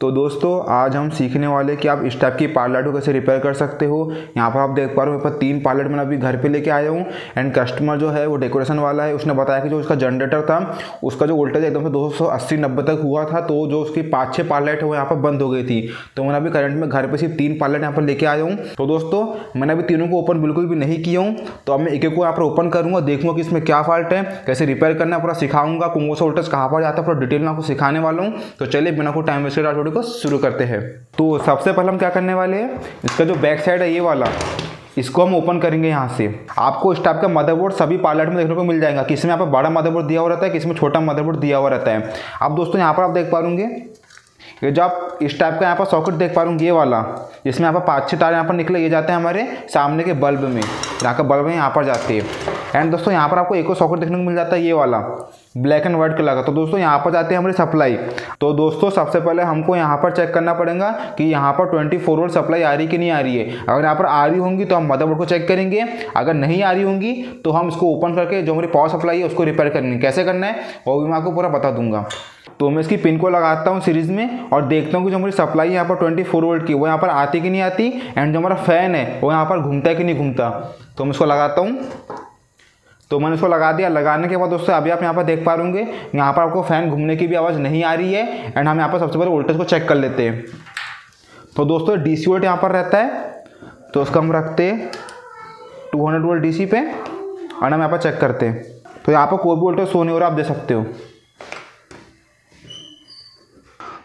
तो दोस्तों, आज हम सीखने वाले कि आप इस टाइप की पार्लेट को कैसे रिपेयर कर सकते हो। यहाँ पर आप देख पा रहे हो, मेरे पास तीन पार्लेट मैंने अभी घर पे लेके आया हूँ। एंड कस्टमर जो है, वो डेकोरेशन वाला है। उसने बताया कि जो उसका जनरेटर था, उसका जो वोल्टेज एकदम से दो सौ अस्सी नब्बे तक हुआ था तो जो उसकी पाँच छः पार्लेट है, वो यहाँ पर बंद हो गई थी। तो मैंने अभी करंट में घर पर सिर्फ़ तीन पार्लेट यहाँ पर लेके आया हूँ। तो दोस्तों, मैंने अभी तीनों को ओपन बिल्कुल भी नहीं किया हूँ। तो अब मैं एक एक को यहाँ पर ओपन करूँगा, देखूँगा कि इसमें क्या फॉल्ट है, कैसे रिपेयर करना पूरा सिखाऊँगा, कुंगो से वोल्टेज कहाँ पर जाता है, पूरा डिटेल में आपको सिखाने वाला हूँ। तो चलिए, बिना को टाइम वेस्ट वीडियो को शुरू करते हैं। तो सबसे पहले हम क्या करने वाले हैं? इसका जो बैक साइड है, ये वाला, इसको हम ओपन करेंगे यहाँ से। आपको इस टाइप का मदरबोर्ड सभी पार्लेट में देखने को मिल जाएगा। किसी में यहाँ पर बड़ा मदरबोर्ड दिया हुआ रहता है, किसी में छोटा मदरबोर्ड दिया हुआ रहता है। अब दोस्तों, यहाँ पर आप देख पा पाएँगे ये जो आप इस टाइप का यहाँ पर सॉकेट देख पा रहे ये वाला जिसमें यहाँ पर पाँच छः तार यहाँ पर निकले, ये जाते हैं हमारे सामने के बल्ब में। यहाँ का बल्ब यहाँ पर जाती है। एंड दोस्तों, यहाँ पर आपको एक और सॉकेट देखने को मिल जाता है, ये वाला। ब्लैक एंड व्हाइट कलर का। तो दोस्तों, यहाँ पर जाते हैं हमारी सप्लाई तो दोस्तों, सबसे पहले हमको यहाँ पर चेक करना पड़ेगा कि यहाँ पर 24 फोर वोल्ट सप्लाई आ रही कि नहीं आ रही है। अगर यहाँ पर आ रही होंगी तो हम मदरबोर्ड को चेक करेंगे। अगर नहीं आ रही होंगी तो हम इसको ओपन करके जो हमारी पावर सप्लाई है, उसको रिपेयर करेंगे कैसे करना है, वो भी मैं आपको पूरा बता दूँगा। तो मैं इसकी पिन को लगाता हूँ सीरीज़ में और देखता हूँ कि जो हमारी सप्लाई यहाँ पर ट्वेंटी फोर वोल्ट की, वो यहाँ पर आती कि नहीं आती? एंड जो हमारा फ़ैन है, वो यहाँ पर घूमता है कि नहीं घूमता? तो मैं इसको लगाता हूँ। तो मैंने उसको लगा दिया। लगाने के बाद दोस्तों अभी आप यहाँ पर देख पा होंगे, यहाँ पर आपको फ़ैन घूमने की भी आवाज़ नहीं आ रही है एंड हम यहाँ पर सबसे पहले वोल्टेज को चेक कर लेते हैं। तो दोस्तों डी सी वोल्ट यहाँ पर रहता है तो उसका हम रखते two hundred volt D C पे एंड हम यहाँ पर चेक करते हैं। तो यहाँ पर कोई भी वोल्टेज सो नहीं हो रहा, आप दे सकते हो।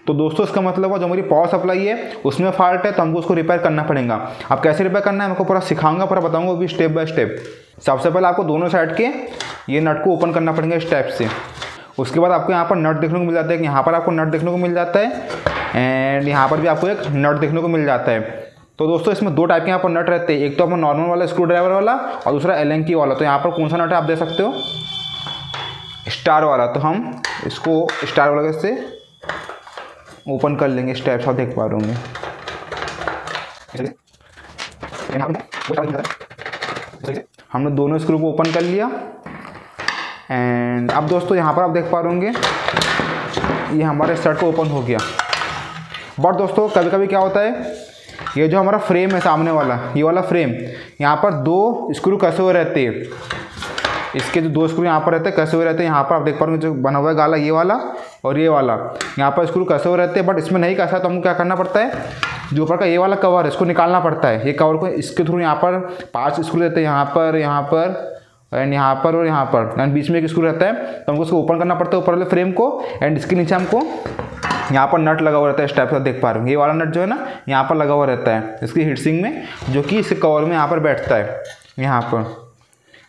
तो दोस्तों, इसका मतलब है जो हमारी पावर सप्लाई है, उसमें फॉल्ट है तो हमको उसको रिपेयर करना पड़ेगा। अब कैसे रिपेयर करना है, मैं आपको पूरा सिखाऊँगा, पूरा बताऊँगा भी स्टेप बाय स्टेप सबसे पहले आपको दोनों साइड के ये नट को ओपन करना पड़ेगा इस टाइप से। उसके बाद आपको यहाँ पर नट देखने को मिल जाता है। यहाँ पर आपको नट देखने को मिल जाता है एंड यहाँ पर भी आपको एक नट देखने को मिल जाता है। तो दोस्तों, इसमें दो टाइप के यहाँ पर नट रहते हैं। एक तो अपना नॉर्मल वाला स्क्रू ड्राइवर वाला और दूसरा एल वाला। तो यहाँ पर कौन सा नट है आप दे सकते हो? स्टार वाला। तो हम इसको स्टार वाला से ओपन कर लेंगे। स्टेप्स आप देख पा रहे होंगे। हमने दोनों स्क्रू को ओपन कर लिया। एंड अब दोस्तों, यहाँ पर आप देख पा रहे ये हमारे शर्ट को ओपन हो गया। बट दोस्तों कभी कभी क्या होता है, ये जो हमारा फ्रेम है सामने वाला, ये वाला फ्रेम यहाँ पर दो स्क्रू कसे हुए रहते हैं। इसके जो दो स्क्रू यहाँ पर रहते हैं, कसे हुए रहते हैं, यहाँ पर आप देख पा रहे जो बना हुआ है गाला, ये वाला और ये वाला। यहाँ पर स्क्रू कसे हुए रहते हैं बट इसमें नहीं कसा तो हमको क्या करना पड़ता है, जो ऊपर का ये वाला कवर है, इसको निकालना पड़ता है। ये कवर को इसके थ्रू यहाँ पर पाँच स्क्रू रहते हैं, यहाँ पर यहाँ पर एंड यहाँ पर और यहाँ पर। एंड बीच में एक स्क्रू रहता है तो हमको उसको ओपन करना पड़ता है ऊपर वाले फ्रेम को एंड इसके नीचे हमको यहाँ पर नट लगा हुआ रहता है इस टाइप देख पा रहे हो। ये वाला नट जो है ना, यहाँ पर लगा हुआ रहता है, इसकी हिटसिंग में, जो कि इस कवर में यहाँ पर बैठता है, यहाँ पर।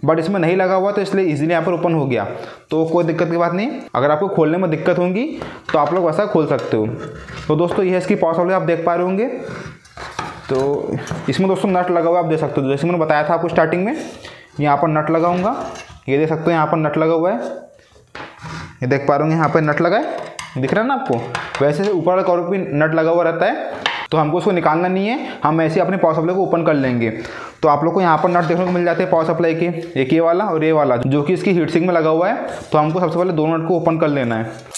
बट इसमें नहीं लगा हुआ तो इसलिए इजीली यहाँ पर ओपन हो गया। तो कोई दिक्कत की बात नहीं। अगर आपको खोलने में दिक्कत होगी तो आप लोग वैसा खोल सकते हो। तो दोस्तों ये इसकी पॉसिबिलिटी आप देख पा रहे होंगे। तो इसमें दोस्तों नट लगा हुआ आप देख सकते हो। जैसे मैंने बताया था आपको स्टार्टिंग में, यहाँ पर नट लगाऊँगा। ये देख सकते हो, यहाँ पर नट लगा हुआ है। ये देख पा रहे होंगे, यहाँ पर नट लगा है। दिख रहा है ना आपको? वैसे ऊपर वाले कवर भी नट लगा हुआ रहता है। तो हमको उसको निकालना नहीं है, हम ऐसे अपने पावर सप्लाई को ओपन कर लेंगे। तो आप लोग को यहाँ पर नट देखने को मिल जाते हैं पावर सप्लाई के एक ये वाला और ये वाला, जो कि इसकी हीट सिंग में लगा हुआ है। तो हमको सबसे पहले दोनों नट को ओपन कर लेना है।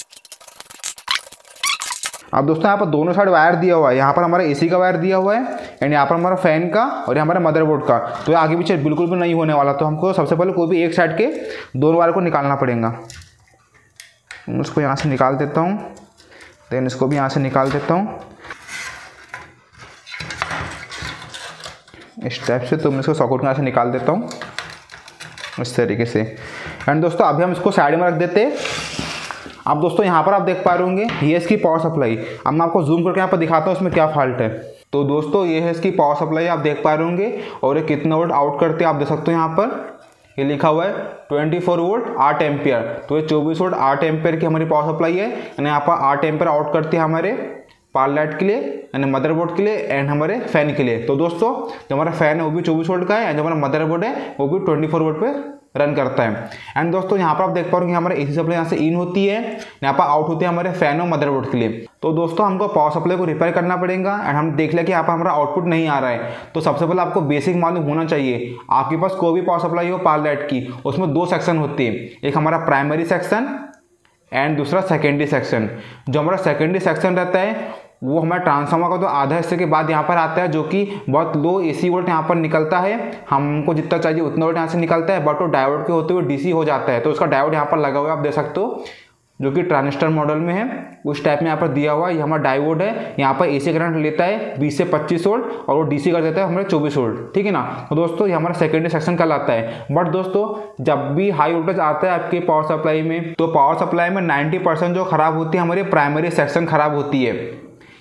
अब दोस्तों, यहाँ पर दोनों साइड वायर दिया हुआ है। यहाँ पर हमारा एसी का वायर दिया हुआ है एंड यहाँ पर हमारा फ़ैन का और हमारे मदरबोर्ड का। तो आगे पीछे बिल्कुल भी नहीं होने वाला। तो हमको सबसे पहले कोई भी एक साइड के दोनों वायर को निकालना पड़ेगा। उसको यहाँ से निकाल देता हूँ। देन इसको भी यहाँ से निकाल देता हूँ। इस टाइप से तो मैं इसको सॉकेट यहाँ से निकाल देता हूँ। इस तरीके से। एंड दोस्तों, अभी हम इसको साइड में रख देते अब दोस्तों, यहाँ पर आप देख पा रहे होंगे, ये इसकी पावर सप्लाई अब मैं आपको जूम करके यहाँ पर दिखाता हूँ, इसमें क्या फॉल्ट है। तो दोस्तों, ये है इसकी पावर सप्लाई आप देख पा रहे होंगे। और ये कितना वोल्ट आउट करते हैं, आप देख सकते हो यहाँ पर। ये लिखा हुआ है 24 फोर वोल्ट आठ एम्पियर तो ये 24 वोल्ट आठ एम्पियर की हमारी पावर सप्लाई है। यानी यहाँ पर आठ एम्पियर आउट करती है हमारे। पार लाइट के लिए, यानी मदरबोर्ड के लिए एंड हमारे फ़ैन के लिए। तो दोस्तों, जो हमारा फ़ैन है, वो भी चौबीस वोल्ट का है एंड जो हमारा मदरबोर्ड है, वो भी ट्वेंटी फोर वोल्ट पे रन करता है। एंड दोस्तों, यहाँ पर आप देख पा रहे हमारे एसी सप्लाई यहाँ से इन होती है, यहाँ पर आउट होती है हमारे फ़ैन और मदरबोर्ड के लिए। तो दोस्तों, हमको पावर सप्लाई को रिपेयर करना पड़ेगा एंड हम देख लें कि यहाँ पर हमारा आउटपुट नहीं आ रहा है। तो सबसे पहले आपको बेसिक मालूम होना चाहिए, आपके पास कोई भी पावर सप्लाई हो पावर लाइट की, उसमें दो सेक्शन होती है। एक हमारा प्राइमरी सेक्शन एंड दूसरा सेकेंडरी सेक्शन जो हमारा सेकेंडरी सेक्शन रहता है वो हमारे ट्रांसफार्मर का तो आधा हिस्से के बाद यहाँ पर आता है, जो कि बहुत लो एसी वोल्ट यहाँ पर निकलता है। हमको जितना चाहिए उतना वोल्ट यहाँ से निकलता है बट वो डायोड के होते हुए डीसी हो जाता है। तो उसका डायोड यहाँ पर लगा हुआ है, आप देख सकते हो, जो कि ट्रांजिस्टर मॉडल में है। उस टाइप में यहाँ पर दिया हुआ है, ये हमारा डायोड है। यहाँ पर एसी करंट लेता है 20 से 25 वोल्ट और वो डीसी कर देता है हमारे 24 वोल्ट ठीक है ना? तो दोस्तों, ये हमारा सेकेंडरी सेक्शन कहलाता है। बट दोस्तों, जब भी हाई वोल्टेज आता है आपके पावर सप्लाई में तो पावर सप्लाई में 90 परसेंट जो खराब होती है, हमारी प्राइमरी सेक्शन खराब होती है।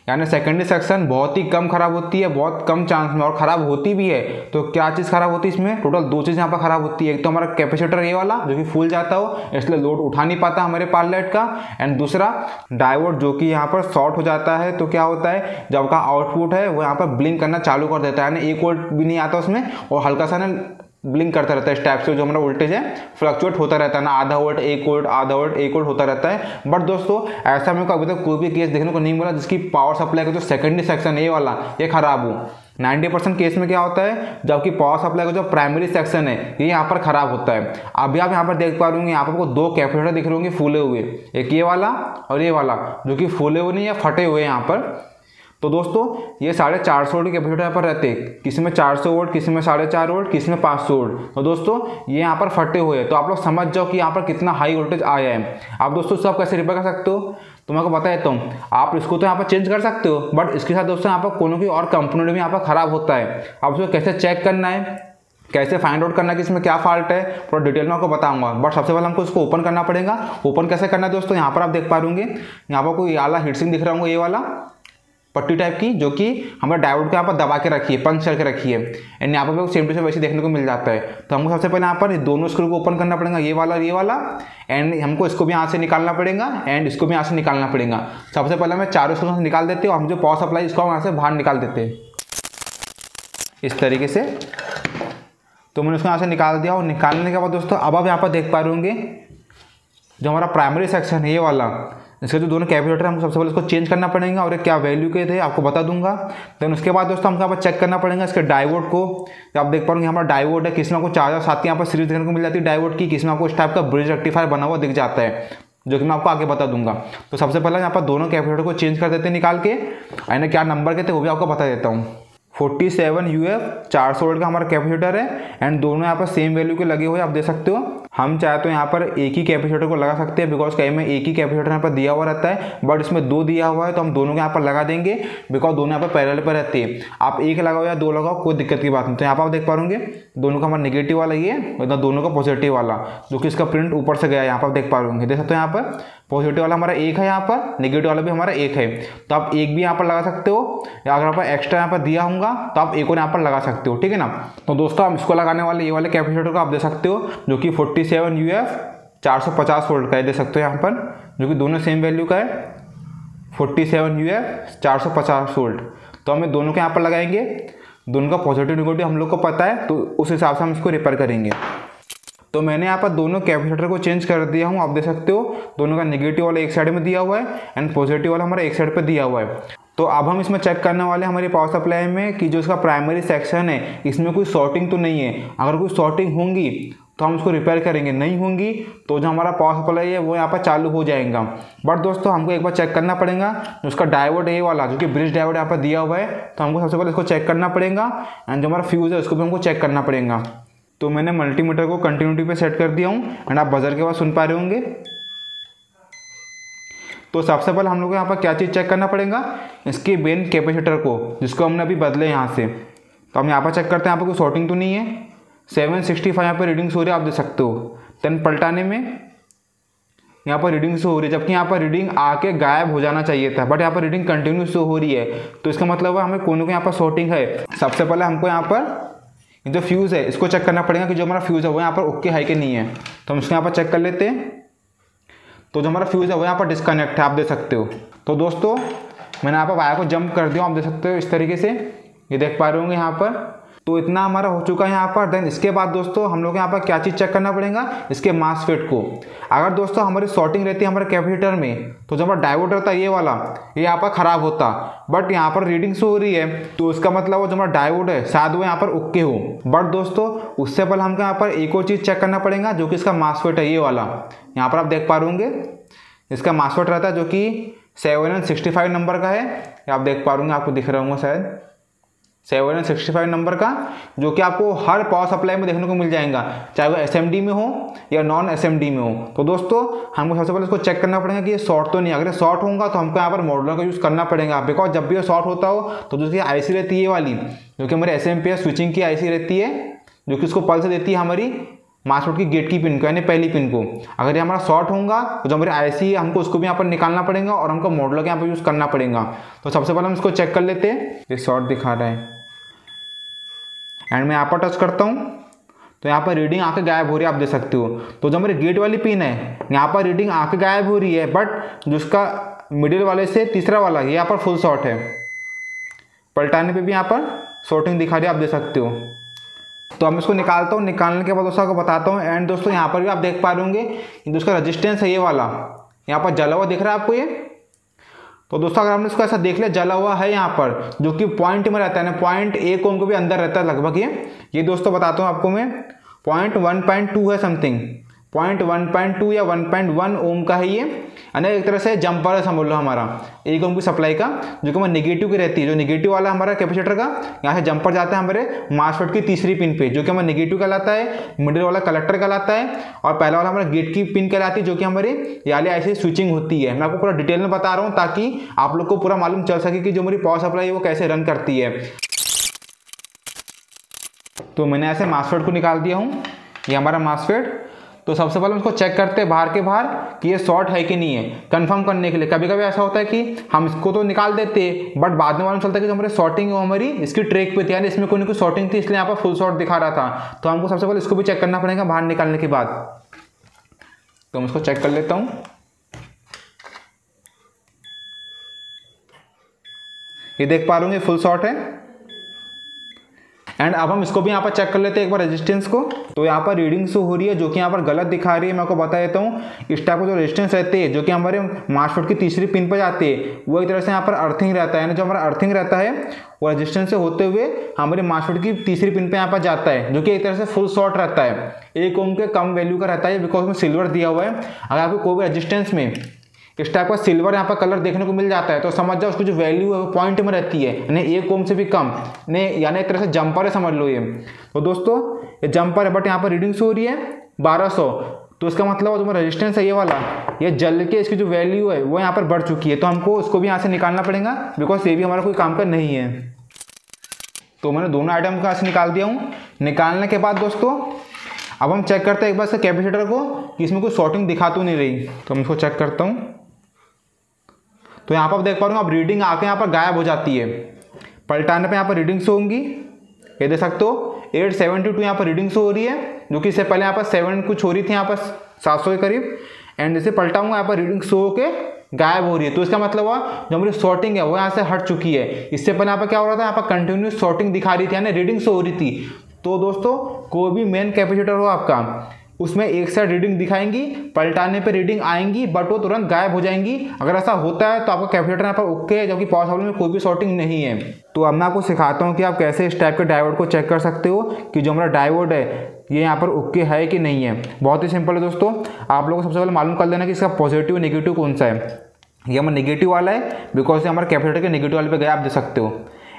यानी सेकेंडरी सेक्शन बहुत ही कम खराब होती है, बहुत कम चांस में, और ख़राब होती भी है। तो क्या चीज़ खराब होती है इसमें? टोटल दो चीज़ यहाँ पर खराब होती है। एक तो हमारा कैपेसिटर ये वाला, जो कि फूल जाता हो, इसलिए लोड उठा नहीं पाता हमारे पार्लेट का। एंड दूसरा डायोड जो कि यहाँ पर शॉर्ट हो जाता है तो क्या होता है, जब का आउटपुट है, वो यहाँ पर ब्लिंक करना चालू कर देता है। यानी एक वोल्ट भी नहीं आता उसमें, और हल्का सा ना ब्लिंक करता रहता है इस टाइप से, जो हमारा वोल्टेज है, फ्लक्चुएट होता रहता है ना, आधा वोल्ट, एक वोल्ट, आधा वोल्ट, एक वोल्ट होता रहता है। बट दोस्तों, ऐसा मेरे को अभी तक कोई भी केस देखने को नहीं मिला जिसकी पावर सप्लाई का जो सेकेंडरी सेक्शन ये वाला, ये खराब हो। 90 परसेंट केस में क्या होता है, जबकि पावर सप्लाई का जो प्राइमरी सेक्शन है, ये यहाँ पर खराब होता है। अभी आप यहाँ पर देख पा रहे होंगे, यहाँ पर आपको दो कैपेसिटर दिख रहे होंगे, फूले हुए। एक ये वाला और ये वाला, जो कि फूले हुए नहीं या फटे हुए यहाँ पर। तो दोस्तों, ये साढ़े चार सौ वोल्ट कैपेसिटर यहाँ पर रहते हैं। किसी में चार सौ वोल्ट, किसी में साढ़े चार वोल्ट, किसी में पाँच सौ वोल्ट। तो दोस्तों, ये यहाँ पर फटे हुए हैं। तो आप लोग समझ जाओ कि यहाँ पर कितना हाई वोल्टेज आया है। आप दोस्तों सब कैसे रिपेयर कर सकते हो? तो मैं आपको बता देता हूँ। आप इसको तो यहाँ पर चेंज कर सकते हो बट इसके साथ दोस्तों यहाँ पर कोनो की और कंपोनेंट भी यहाँ पर खराब होता है। आप उसको कैसे चेक करना है? कैसे फाइंड आउट करना है कि इसमें क्या फॉल्ट है? पूरा डिटेल में आपको बताऊँगा। बट सबसे पहले हमको इसको ओपन करना पड़ेगा। ओपन कैसे करना है दोस्तों? यहाँ पर आप देख पा रहे होंगे। यहाँ पर कोई आला हीटसिंग दिख रहा होंगे, ये वाला। पट्टी टाइप की, जो कि हमें डायोड को यहाँ पर दबा के रखी है पंच करके रखी है। एंड यहाँ पर सेम टू सेम वैसे देखने को मिल जाता है। तो हमको सबसे पहले यहाँ पर दोनों स्क्रू को ओपन करना पड़ेगा, ये वाला और ये वाला। एंड हमको इसको भी यहाँ से निकालना पड़ेगा एंड इसको भी यहाँ से निकालना पड़ेगा। सबसे पहले हमें चारों स्क्रू से निकाल देते हैं और हम जो पावर सप्लाई इसको हम यहाँ से बाहर निकाल देते हैं। इस तरीके से। तो मैंने उसको यहाँ से निकाल दिया और निकालने के बाद दोस्तों, अब आप यहाँ पर देख पा रहे होंगे, जो हमारा प्राइमरी सेक्शन है, ये वाला। इसके जो दोनों कैलकुलेटर हमको सबसे पहले इसको चेंज करना पड़ेगा और क्या वैल्यू के थे, आपको बता दूँगा। देन उसके बाद दोस्तों हमको यहाँ पर चेक करना पड़ेगा इसके डाइवोड को। तो आप देख पाओगे हमारा डाइवोड है किसमें आपको चार सात यहाँ पर सीरीज़ देखने को मिल जाती है डाइवोड की किसमें आपको इस टाइप का ब्रिज रेक्टिफायर बना हुआ दिख जाता है, जो कि मैं आपको आगे बता दूँगा। तो सबसे पहले यहाँ पर दोनों कैलकुलेटर को चेंज कर देते हैं निकाल के। मैंने क्या नंबर के थे, वो भी आपको बता देता हूँ। फोर्टी सेवन यू एफ़ चार सौ का हमारा कैपेसिटर है एंड दोनों यहाँ पर सेम वैल्यू के लगे हुए आप देख सकते हो। हम चाहे तो यहाँ पर एक ही कैपेसिटर को लगा सकते हैं बिकॉज़ कहीं में एक ही कैपेसिटर यहाँ पर दिया हुआ रहता है बट इसमें दो दिया हुआ है तो हम दोनों को यहाँ पर लगा देंगे बिकॉज़ दोनों यहाँ पर पैरल पर रहते हैं। आप एक लगाओ या दो लगाओ, कोई दिक्कत की बात नहीं। तो यहाँ पर आप देख पाओगे दोनों का हमारा निगेटिव वाला ये है दोनों का पॉजिटिव वाला, जो कि इसका प्रिंट ऊपर से गया यहाँ पर देख पा रहे देख सकते हो यहाँ पर पॉजिटिव वाला हमारा एक है यहाँ पर नेगेटिव वाला भी हमारा एक है। तो आप एक भी यहाँ पर लगा सकते हो, या अगर आप एक्स्ट्रा यहाँ पर दिया होगा तो आप एक और यहाँ पर लगा सकते हो, ठीक है ना? तो दोस्तों हम इसको लगाने वाले, ये वाले कैपेसिटर को आप दे सकते हो, जो कि फोर्टी सेवन यू एफ़ चार सौ पचास वोल्ट का है, दे सकते हो यहाँ पर, जो कि दोनों सेम वैल्यू का है फोर्टी सेवन यू एफ़ चार सौ पचास वोल्ट तो हमें दोनों के यहाँ पर लगाएँगे, दोनों का पॉजिटिव निगेटिव हम लोग को पता है तो उस हिसाब से हम इसको रिपेयर करेंगे. तो मैंने यहाँ पर दोनों कैपेसिटर को चेंज कर दिया हूँ, आप देख सकते हो, दोनों का नेगेटिव वाला एक साइड में दिया हुआ है एंड पॉजिटिव वाला हमारा एक साइड पर दिया हुआ है. तो अब हम इसमें चेक करने वाले हैं हमारी पावर सप्लाई में कि जो इसका प्राइमरी सेक्शन है, इसमें कोई शॉर्टिंग तो नहीं है. अगर कोई शॉर्टिंग होंगी तो हम उसको रिपेयर करेंगे। नहीं होंगी तो जो हमारा पावर सप्लाई है, वो यहाँ पर चालू हो जाएगा। बट दोस्तों, हमको एक बार चेक करना पड़ेगा। उसका डायोड ए वाला, जो कि ब्रिज डायोड यहाँ पर दिया हुआ है तो हमको सबसे पहले इसको चेक करना पड़ेगा। एंड जो हमारा फ्यूज़ है, उसको भी हमको चेक करना पड़ेगा। तो मैंने मल्टीमीटर को कंटिन्यूटी पे सेट कर दिया हूँ। एंड आप बजर के बाद सुन पा रहे होंगे। तो सबसे पहले हम लोग को यहाँ पर क्या चीज़ चेक करना पड़ेगा? इसके बेन कैपेसिटर को, जिसको हमने अभी बदले यहाँ से। तो हम यहाँ पर चेक करते हैं, यहाँ पर कोई शॉर्टिंग तो नहीं है। सेवन सिक्सटी फाइव यहाँ पर रीडिंग्स हो रही है, आप देख सकते हो। देन पलटाने में यहाँ पर रीडिंग शो हो रही है, जबकि यहाँ पर रीडिंग आके गायब हो जाना चाहिए था बट यहाँ पर रीडिंग कंटिन्यू शो हो रही है। तो इसका मतलब है हमें कोनों को यहाँ पर शॉर्टिंग है। सबसे पहले हमको यहाँ पर जो फ्यूज़ है, इसको चेक करना पड़ेगा कि जो हमारा फ्यूज़ है, वो यहाँ पर ओके है कि नहीं है। तो हम इसको यहाँ पर चेक कर लेते हैं। तो जो हमारा फ्यूज़ है, वो यहाँ पर डिस्कनेक्ट है, आप देख सकते हो। तो दोस्तों, मैंने यहाँ पर वायर को जंप कर दिया, आप देख सकते हो इस तरीके से। ये देख पा रहे होंगे यहाँ पर। तो इतना हमारा हो चुका है यहाँ पर। देन इसके बाद दोस्तों, हम लोग यहाँ पर क्या चीज़ चेक करना पड़ेगा? इसके मासफेट को। अगर दोस्तों हमारी शॉर्टिंग रहती है हमारे कैपेसिटर में तो जब हमारा डायोड रहता है ये वाला, ये यहाँ पर ख़राब होता। बट यहाँ पर रीडिंग शो हो रही है तो उसका मतलब वो जो हमारा डायोड है, शायद वो यहाँ पर ओके हो। बट दोस्तों, उससे पहले हमको यहाँ पर एक और चीज़ चेक करना पड़ेगा, जो कि इसका मासफेट है, ये वाला। यहाँ पर आप देख पा रहे होंगे, इसका मासफेट रहता है जो कि सेवन नंबर का है। आप देख पा रहे आपको दिख रहा हूँ शायद। सेवन सिक्सटी फाइव नंबर का, जो कि आपको हर पावर सप्लाई में देखने को मिल जाएगा, चाहे वो एसएमडी में हो या नॉन एसएमडी में हो। तो दोस्तों, हमको सबसे पहले इसको चेक करना पड़ेगा कि ये शॉर्ट तो नहीं, अगर शॉर्ट होगा तो हमको यहाँ पर मॉडलर का यूज़ करना पड़ेगा। बिकॉज़ जब भी ये शॉर्ट होता हो तो जो आई सी रहती है वाली, जो कि हमारे एस एम स्विचिंग की आईसी रहती है, जो कि उसको पल्स देती है हमारी मास्टोड की गेट की पिन को, यानी पहली पिन को। अगर ये हमारा शॉर्ट होगा तो जो हमारी आईसी है, हमको उसको भी यहाँ पर निकालना पड़ेगा और हमको मॉडल का यहाँ पर यूज़ करना पड़ेगा। तो सबसे पहले हम इसको चेक कर लेते हैं। ये शॉर्ट दिखा रहा है। एंड मैं यहाँ पर टच करता हूँ। तो यहाँ पर रीडिंग आके गायब हो रही है, आप देख सकते हो। तो जो मेरी गेट वाली पिन है, यहाँ पर रीडिंग आके गायब हो रही है बट जिसका मिडिल वाले से तीसरा वाला यहाँ पर फुल शॉर्ट है। पलटाने पे भी यहाँ पर शॉर्टिंग दिखा रही है, आप देख सकते हो। तो हम इसको निकालता हूँ, निकालने के बाद दोस्तों आपको बताता हूँ। एंड दोस्तों, यहाँ पर भी आप देख पा रहे होंगे जिसका रजिस्टेंस है, ये वाला, यहाँ पर जला हुआ दिख रहा है आपको ये। तो दोस्तों, अगर हमने इसको ऐसा देख लिया, जला हुआ है यहाँ पर, जो कि पॉइंट में रहता है ना पॉइंट एक ओम के भी अंदर रहता है लगभग ये। ये दोस्तों बताता हूँ आपको मैं। पॉइंट वन पॉइंट टू है something point one point two या वन पॉइंट वन ओम का है ये। यानी एक तरह से जंपर समझ लो हमारा। एक ओम की सप्लाई का, जो कि हमारा निगेटिव की रहती है, जो निगेटिव वाला हमारा कैपेसिटर का, यहाँ से जंपर जाता है हमारे मार्सफेट की तीसरी पिन पे, जो कि हमारा निगेटिव कहलाता है मिडिल वाला कलेक्टर कहलाता है, और पहला वाला हमारा गेट की पिन कहलाती है, जो कि हमारी याली ऐसी स्विचिंग होती है। मैं आपको पूरा डिटेल में बता रहा हूँ, ताकि आप लोग को पूरा मालूम चल सके कि जो मेरी पावर सप्लाई है, वो कैसे रन करती है। तो मैंने ऐसे मार्सफेट को निकाल दिया हूँ। ये हमारा मार्सफेट तो सबसे पहले उसको चेक करते हैं बाहर के बाहर कि ये शॉर्ट है कि नहीं है। कंफर्म करने के लिए। कभी कभी ऐसा होता है कि हम इसको तो निकाल देते बट बाद में मालूम चलता है कि हमारी शॉर्टिंग हमारी इसकी ट्रेक पे थी। यानी इसमें कोई ना कोई शॉर्टिंग थी, इसलिए यहाँ पर फुल शॉर्ट दिखा रहा था। तो हमको सबसे पहले इसको भी चेक करना पड़ेगा बाहर निकालने के बाद। तो मैं इसको चेक कर लेता हूँ। ये देख पा रहे फुल शॉर्ट है। एंड अब हम इसको भी यहाँ पर चेक कर लेते हैं एक बार रेजिस्टेंस को। तो यहाँ पर रीडिंग शो हो रही है, जो कि यहाँ पर गलत दिखा रही है, मैं आपको बता देता हूँ। इस टाइप का जो रेजिस्टेंस रहते हैं, जो कि हमारे मार्चफुट की तीसरी पिन पर जाते हैं, वो एक तरह से यहाँ पर अर्थिंग रहता है। यानी जो हमारा अर्थिंग रहता है, वो रेजिस्टेंस से होते हुए हमारे मार्चफुट की तीसरी पिन पर यहाँ पर जाता है, जो कि एक तरह से फुल शॉर्ट रहता है। एक ओम के कम वैल्यू का रहता है बिकॉज़ में सिल्वर दिया हुआ है। अगर आपको कोई भी रेजिस्टेंस में इस टाइप का सिल्वर यहाँ पर कलर देखने को मिल जाता है तो समझ जाओ उसकी जो वैल्यू है वो पॉइंट में रहती है, यानी एक ओम से भी कम ने यानी एक तरह से जंपर है समझ लो ये। तो दोस्तों, ये जंपर है बट यहाँ पर रीडिंग हो रही है बारह तो इसका मतलब जो रेजिस्टेंस है ये वाला, ये जल के इसकी जो वैल्यू है वो यहाँ पर बढ़ चुकी है तो हमको उसको भी यहाँ से निकालना पड़ेगा बिकॉज़ ये भी हमारा कोई काम का नहीं है। तो मैंने दोनों आइटम को का निकाल दिया हूँ। निकालने के बाद दोस्तों, अब हम चेक करते हैं एक बार से कैपेसिटर को, कि इसमें कोई शॉर्टिंग दिखा तो नहीं रही। तो हम इसको चेक करता हूँ। तो यहाँ पर आप देख पा रहे हो आप रीडिंग आके यहाँ पर गायब हो जाती है। पलटाने पर यहाँ पर रीडिंग शो होंगी। ये देख सकते हो एट सेवेंटी टू टू यहाँ पर रीडिंग शो हो रही है, जो कि इससे पहले यहाँ पर सेवन कुछ हो रही थी यहाँ पर सात सौ के करीब। एंड जैसे पलटाऊँगा, यहाँ पर रीडिंग शो होके गायब हो रही है। तो इसका मतलब हुआ, जो हमारी शॉर्टिंग है, वो यहाँ से हट चुकी है। इससे पहले यहाँ पर क्या हो रहा था, यहाँ पर कंटिन्यूस शॉर्टिंग दिखा रही थी, यानी रीडिंग शो हो रही थी। तो दोस्तों, कोई भी मेन कैपेसिटर हो आपका उसमें एक साइड रीडिंग दिखाएँगी, पलटाने पे रीडिंग आएँगी बट वो तुरंत गायब हो जाएँगी। अगर ऐसा होता है तो आपका कैलकुलेटर यहाँ पर ओके है, जबकि पावर में कोई भी शॉर्टिंग नहीं है। तो अब मैं आपको सिखाता हूँ कि आप कैसे इस टाइप के डायोड को चेक कर सकते हो, कि जो हमारा डायोड है, ये यहाँ पर ओके है कि नहीं है। बहुत ही सिंपल है दोस्तों। आप लोगों को सबसे पहले मालूम कर लेना कि इसका पॉजिटिव नेगेटिव कौन सा है। ये हमारा नेगेटिव वाला है बिकॉज़ ये हमारे कैपेसिटर के नेगेटिव वाले पे गया आप दे सकते हो।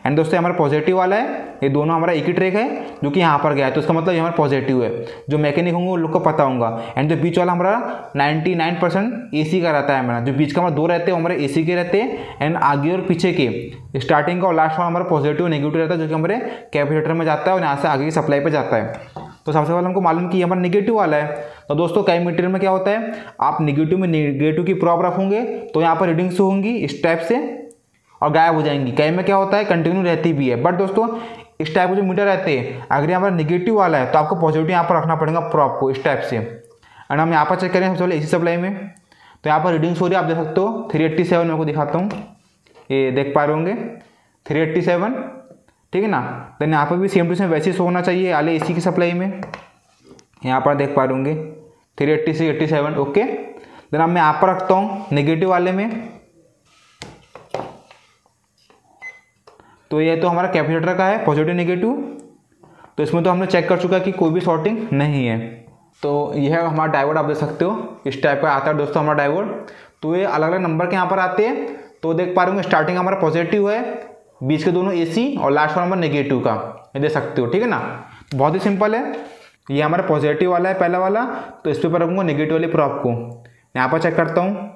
एंड दोस्तों हमारा पॉजिटिव वाला है। ये दोनों हमारा एक ही ट्रैक है, जो कि यहाँ पर गया है। तो इसका मतलब ये हमारा पॉजिटिव है। जो मैकेनिक होंगे, उन लोग को पता होगा। एंड जो बीच वाला हमारा 99 परसेंट ए सी का रहता है हमारा। जो बीच का हमारा दो रहते हैं हमारे ए सी के रहते हैं। एंड आगे और पीछे के स्टार्टिंग का और लास्ट वाला हमारा पॉजिटिव नेगेटिव रहता है, जो कि हमारे कैपेसिटर में जाता है और यहाँ से आगे की सप्लाई पर जाता है। तो सबसे पहले हमको मालूम कि ये हमारा निगेटिव वाला है। तो दोस्तों कई मटेरियल में क्या होता है? आप निगेटिव में निगेटिव की प्रॉप रखोगे तो यहाँ पर रीडिंग्स होंगी इस टाइप से। और गायब हो जाएँगी। कई में क्या होता है? कंटिन्यू रहती भी है। बट दोस्तों, इस टाइप के जो मीटर रहते हैं। अगर यहाँ पर निगेटिव वाला है तो आपको पॉजिटिव यहाँ पर रखना पड़ेगा प्रॉप को इस टाइप से। एंड हम यहाँ पर चेक करें, सबसे पहले सप्लाई में। तो यहाँ पर रीडिंग्स हो रही है, आप देख सकते हो। थ्री एट्टी सेवन मैं को दिखाता हूँ। ये देख पा रहे होंगे। थ्री एट्टी सेवन ठीक है ना? देन यहाँ पर भी सेम टू सेम वैसे ही होना चाहिए, आले ए की सप्लाई में। यहाँ पर देख पा रहे होंगे। Three eighty six eighty seven okay then अब मैं यहाँ पर रखता हूँ नेगेटिव वाले में। तो ये तो हमारा कैपेसिटर का है पॉजिटिव नेगेटिव तो इसमें तो हमने चेक कर चुका है कि कोई भी शॉर्टिंग नहीं है। तो यह है हमारा डायोड आप देख सकते हो, इस टाइप का आता है दोस्तों हमारा डायोड तो ये अलग अलग नंबर के यहाँ पर आते हैं। तो देख पा रहे होंगे स्टार्टिंग हमारा पॉजिटिव है, बीच के दोनों एसी और लास्ट वाला नंबर नेगेटिव का। ये दे सकते हो, ठीक है ना? बहुत ही सिंपल है। ये हमारा पॉजिटिव वाला है, पहला वाला। तो इस पर रखूँगा नेगेटिव वाले प्रॉप को। यहाँ पर चेक करता हूँ।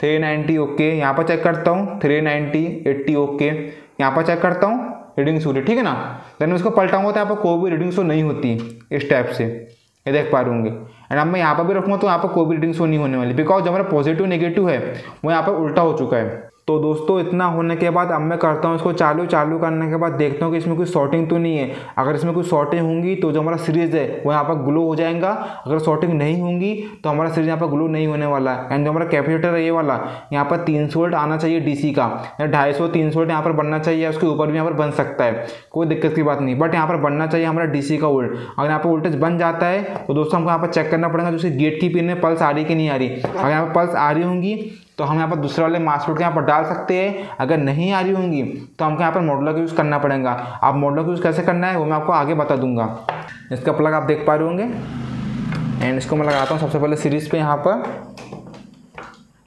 थ्री नाइन्टी ओके यहाँ पर चेक करता हूँ। थ्री नाइन्टी एट्टी ओके यहाँ पर चेक करता हूँ रीडिंग शो ठीक है ना? देन उसको पलटाऊँगा तो यहाँ पर कोई भी रीडिंग शो नहीं होती इस टाइप से। ये देख पा रहे एंड अब मैं यहाँ पर भी रखूँगा तो यहाँ पर कोई भी रीडिंग शो नहीं होने वाली। बिकॉज़ जो हमारा पॉजिटिव नेगेटिव है, वो यहाँ पर उल्टा हो चुका है। तो दोस्तों, इतना होने के बाद अब मैं करता हूँ इसको चालू। चालू करने के बाद देखता हूँ कि इसमें कोई शॉर्टिंग तो नहीं है। अगर इसमें कोई शॉर्टिंग होंगी तो जो हमारा सीरीज़ है, वो यहाँ पर ग्लो हो जाएगा। अगर शॉर्टिंग नहीं होंगी तो हमारा सीरीज़ यहाँ पर ग्लो नहीं होने वाला है। एंड जो हमारा कैपेसिटर है ये वाला, यहाँ पर तीन सौ आना चाहिए डीसी का। या ढाई सौ, तीन सौ यहाँ पर बनना चाहिए उसके ऊपर भी यहाँ पर बन सकता है। कोई दिक्कत की बात नहीं। बट यहाँ पर बनना चाहिए हमारा डीसी का वोल्ट। अगर यहाँ पर वोल्टेज बन जाता है तो दोस्तों हमको यहाँ पर चेक करना पड़ेगा जो गेट की पिन में पल्स आ रही कि नहीं आ रही। अगर यहाँ पर पल्स आ रही होंगी तो हम यहाँ पर दूसरे वाले मास्कट के यहाँ पर डाल सकते हैं। अगर नहीं आ रही होंगी तो हमको यहाँ पर मॉडलर का यूज़ करना पड़ेगा। आप मॉडलर का यूज़ कैसे करना है, वो मैं आपको आगे बता दूँगा। इसका प्लग आप देख पा रहे होंगे। एंड इसको मैं लगाता हूँ सबसे पहले सीरीज़ पे यहाँ पर।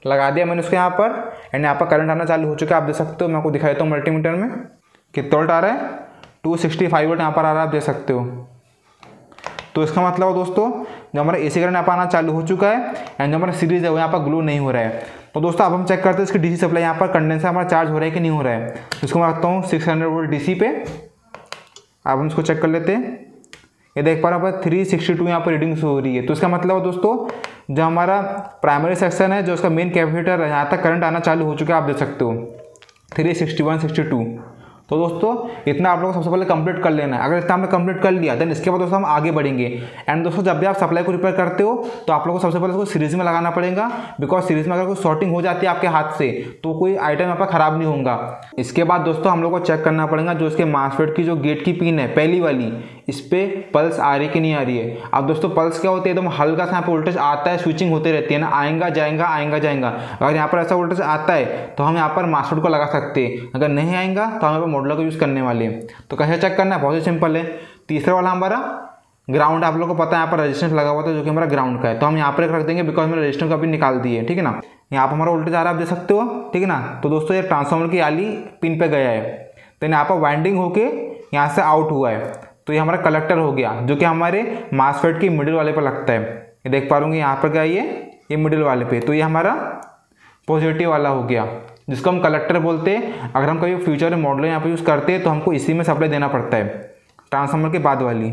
लगा दिया मैंने उसके यहाँ पर। एंड यहाँ पर करंट आना चालू हो चुका है, आप देख सकते हो। मैं आपको दिखाई देता हूँ मल्टीमीटर में कितना वोल्ट आ रहा है। टू सिक्सटी फाइव वोल्ट यहाँ पर आ रहा है, आप देख सकते हो। तो इसका मतलब दोस्तों, जो हमारा ए सी करंट यहाँ पर आना चालू हो चुका है। एंड जो हमारा सीरीज़ है, वो यहाँ पर ग्लो नहीं हो रहा है। तो दोस्तों, अब हम चेक करते हैं इसकी डीसी सप्लाई यहाँ पर कंडेंसर हमारा चार्ज हो रहा है कि नहीं हो रहा है। इसको मैं रखता हूँ सिक्स हंड्रेड वोल्ट डीसी पे। अब हम इसको चेक कर लेते हैं। ये देख पा रहे हैं थ्री सिक्सटी टू यहाँ पर रीडिंग हो रही है। तो इसका मतलब है दोस्तों, जो हमारा प्राइमरी सेक्शन है, जो उसका मेन कैपेसिटर है यहाँ तक करंट आना चालू हो चुका है, आप देख सकते हो। Three sixty one sixty two तो दोस्तों, इतना आप लोग सबसे पहले कंप्लीट कर लेना है। अगर इतना हमने कंप्लीट कर लिया देन इसके बाद दोस्तों हम आगे बढ़ेंगे। एंड दोस्तों, जब भी आप सप्लाई को रिपेयर करते हो तो आप लोगों को सबसे पहले उसको सीरीज़ में लगाना पड़ेगा। बिकॉज़ सीरीज़ में अगर कोई शॉर्टिंग हो जाती है आपके हाथ से तो कोई आइटम पर खराब नहीं होगा इसके बाद दोस्तों, हम लोग को चेक करना पड़ेगा जो इसके मार्सफेट की, जो गेट की पिन है, पहली वाली। इस पर पल्स आ रही कि नहीं आ रही है? अब दोस्तों पल्स क्या होती है? एकदम हल्का सा यहाँ पर वोल्टेज आता है स्विचिंग होते रहती है ना? आएगा, जाएगा आएगा, जाएगा। अगर यहाँ पर ऐसा वोल्टेज आता है तो हम यहाँ पर मार्सफेट को लगा सकते हैं। अगर नहीं आएगा तो हम यहाँ पर मॉडल को यूज़ करने वाले हैं। तो कैसे चेक करना है? बहुत ही सिंपल है। तीसरा वाला हमारा ग्राउंड आप लोग को पता है, यहाँ पर रजिस्टेंस लगा हुआ था, जो कि हमारा ग्राउंड का है। तो हम यहाँ पर रख देंगे बिकॉज़ मैंने रजिस्टेंस का भी निकाल दिए ठीक है ना? यहाँ पर हमारा वोल्टेज आ रहा है, आप देख सकते हो, ठीक है ना? तो दोस्तों, ये ट्रांसफॉर्मर की आली पिन पे गया है। तो यहाँ पर वाइंडिंग होके यहाँ से आउट हुआ है। तो ये हमारा कलेक्टर हो गया, जो कि हमारे मासफेट की मिडिल वाले पर लगता है। ये देख पा रहे यहाँ पर क्या ये? ये मिडिल वाले पे। तो ये हमारा पॉजिटिव वाला हो गया, जिसको हम कलेक्टर बोलते हैं। अगर हम कभी फ्यूचर में मॉडल यहाँ पर यूज़ करते हैं तो हमको इसी में सप्लाई देना पड़ता है ट्रांसफार्मर के बाद वाली।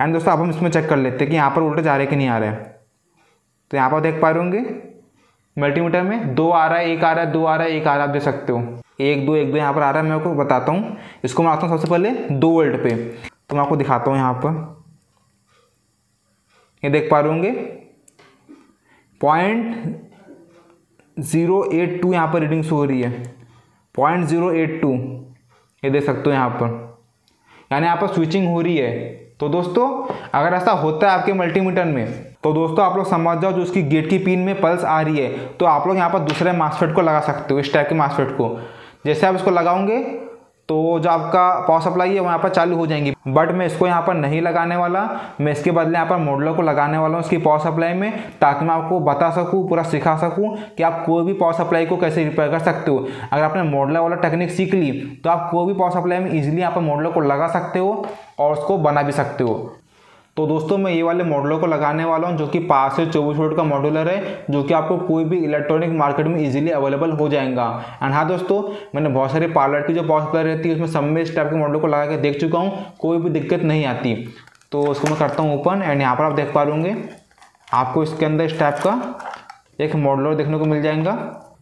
एंड दोस्तों, अब हम इसमें चेक कर लेते हैं कि यहाँ पर वोल्टेज आ रहा है कि नहीं आ रहा है। तो यहाँ पर देख पा रहे होंगे मल्टीमीटर में दो आ रहा है, एक आ रहा है, दो आ रहा है, एक आ रहा है, आप देख सकते हो। एक, दो एक, दो यहाँ पर आ रहा है, मैं आपको बताता हूँ। इसको मैं आता हूँ सबसे पहले दो वोल्ट पे। तो मैं आपको दिखाता हूँ यहाँ पर। ये देख पा रहे होंगे। पॉइंट ज़ीरो एट टू यहाँ पर रीडिंग शो हो रही है। पॉइंट ज़ीरो एट टू, ये देख सकते हो यहाँ पर। यानी यहाँ पर स्विचिंग हो रही है। तो दोस्तों, अगर ऐसा होता है आपके मल्टीमीटर में तो दोस्तों आप लोग समझ जाओ जो उसकी गेट की पिन में पल्स आ रही है तो आप लोग यहाँ पर दूसरे मासफेट को लगा सकते हो, इस टाइप के मासफेट को। जैसे आप इसको लगाओगे तो जो आपका पावर सप्लाई है, वो यहाँ पर चालू हो जाएँगी। बट मैं इसको यहाँ पर नहीं लगाने वाला। मैं इसके बदले यहाँ पर मॉडलर को लगाने वाला हूँ इसकी पावर सप्लाई में, ताकि मैं आपको बता सकूँ, पूरा सिखा सकूँ कि आप कोई भी पावर सप्लाई को कैसे रिपेयर कर सकते हो। अगर आपने मॉडलर वाला टेक्निक सीख ली तो आप कोई भी पावर सप्लाई में ईजिली यहाँ पर मॉडलर को लगा सकते हो और उसको बना भी सकते हो। तो दोस्तों मैं ये वाले मॉडलों को लगाने वाला हूँ, जो कि पाँच से चौबीस वोल्ट का मॉड्यूलर है, जो कि आपको कोई भी इलेक्ट्रॉनिक मार्केट में इजीली अवेलेबल हो जाएगा। एंड हाँ दोस्तों, मैंने बहुत सारे पार्लर की जो पावर सप्लाई रहती है, उसमें सब में इस टाइप के मॉडल को लगा के देख चुका हूँ, कोई भी दिक्कत नहीं आती। तो उसको मैं करता हूँ ओपन एंड यहाँ पर आप देख पा लूँगे आपको इसके अंदर इस टाइप का एक मॉडलर देखने को मिल जाएगा।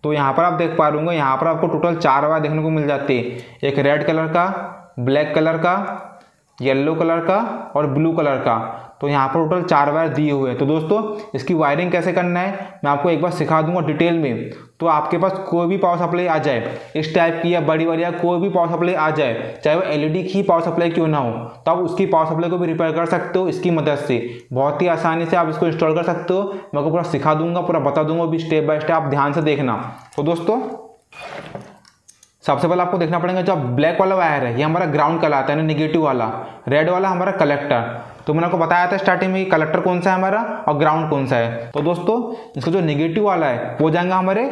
तो यहाँ पर आप देख पा लूँगे यहाँ पर आपको टोटल चार वायर देखने को मिल जाती है। एक रेड कलर का ब्लैक कलर का येलो कलर का और ब्लू कलर का। तो यहाँ पर टोटल चार वायर दिए हुए हैं। तो दोस्तों, इसकी वायरिंग कैसे करना है, मैं आपको एक बार सिखा दूँगा डिटेल में। तो आपके पास कोई भी पावर सप्लाई आ जाए, इस टाइप की या बड़ी वाली या कोई भी पावर सप्लाई आ जाए, चाहे वो एलईडी की पावर सप्लाई क्यों ना हो तो आप उसकी पावर सप्लाई को भी रिपेयर कर सकते हो इसकी मदद से। बहुत ही आसानी से आप इसको इंस्टॉल कर सकते हो। मैं आपको पूरा सिखा दूँगा, पूरा बता दूँगा भी स्टेप बाय स्टेप, आप ध्यान से देखना। तो दोस्तों सबसे पहले आपको देखना पड़ेगा जो ब्लैक वाला वायर है, ये हमारा ग्राउंड कहलाता है निगेटिव वाला। रेड वाला हमारा कलेक्टर तो मैंने आपको बताया था स्टार्टिंग में कलेक्टर कौन सा है हमारा और ग्राउंड कौन सा है। तो दोस्तों, इसका जो निगेटिव वाला है, वो जाएँगे हमारे